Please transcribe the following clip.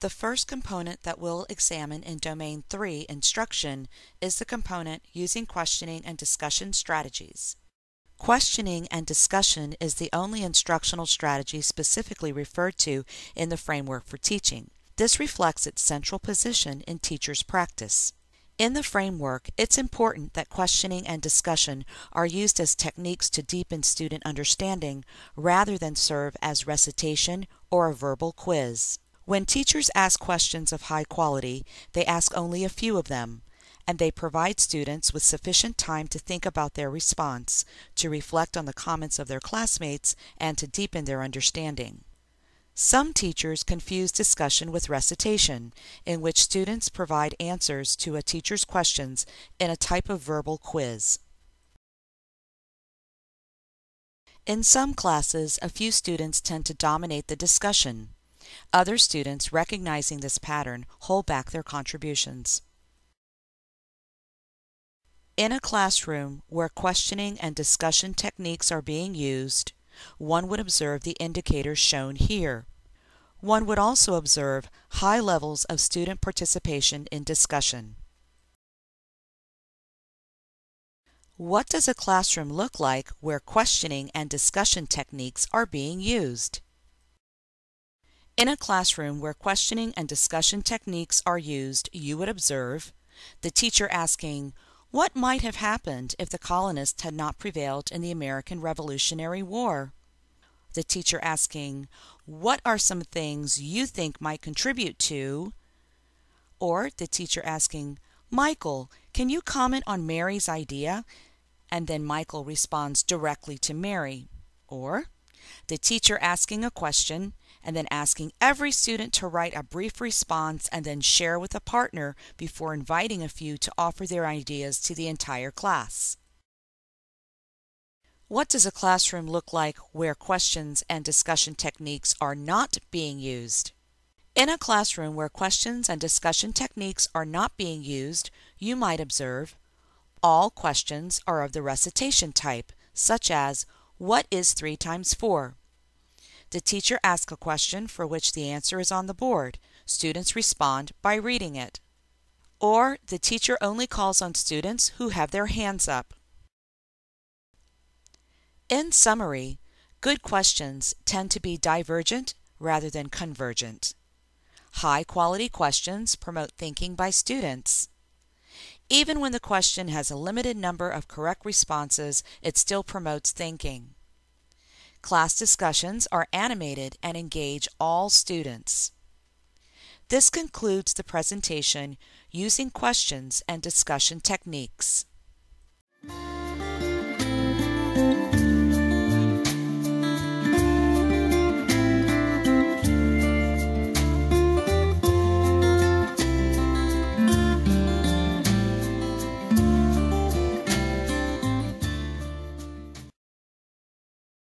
The first component that we'll examine in Domain 3, Instruction, is the component Using Questioning and Discussion Strategies. Questioning and discussion is the only instructional strategy specifically referred to in the framework for teaching. This reflects its central position in teachers' practice. In the framework, it's important that questioning and discussion are used as techniques to deepen student understanding rather than serve as recitation or a verbal quiz. When teachers ask questions of high quality, they ask only a few of them, and they provide students with sufficient time to think about their response, to reflect on the comments of their classmates, and to deepen their understanding. Some teachers confuse discussion with recitation, in which students provide answers to a teacher's questions in a type of verbal quiz. In some classes, a few students tend to dominate the discussion. Other students, recognizing this pattern, hold back their contributions. In a classroom where questioning and discussion techniques are being used, one would observe the indicators shown here. One would also observe high levels of student participation in discussion. What does a classroom look like where questioning and discussion techniques are being used? In a classroom where questioning and discussion techniques are used, you would observe the teacher asking, What might have happened if the colonists had not prevailed in the American Revolutionary War? the teacher asking, What are some things you think might contribute to? Or the teacher asking, Michael, can you comment on Mary's idea? And then Michael responds directly to Mary. Or the teacher asking a question and then asking every student to write a brief response and then share with a partner before inviting a few to offer their ideas to the entire class. What does a classroom look like where questions and discussion techniques are not being used? In a classroom where questions and discussion techniques are not being used, you might observe all questions are of the recitation type, such as, What is 3 times 4? The teacher asks a question for which the answer is on the board. Students respond by reading it. Or the teacher only calls on students who have their hands up. In summary, good questions tend to be divergent rather than convergent. High quality questions promote thinking by students. Even when the question has a limited number of correct responses, it still promotes thinking. Class discussions are animated and engage all students. This concludes the presentation using questions and discussion techniques.